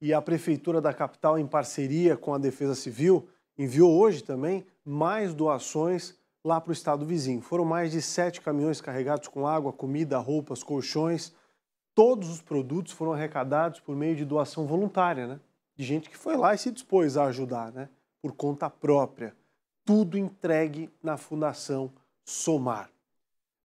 e a Prefeitura da capital, em parceria com a Defesa Civil, enviou hoje também mais doações lá para o estado vizinho. Foram mais de sete caminhões carregados com água, comida, roupas, colchões. Todos os produtos foram arrecadados por meio de doação voluntária, né? De gente que foi lá e se dispôs a ajudar, né? Por conta própria. Tudo entregue na Fundação Somar.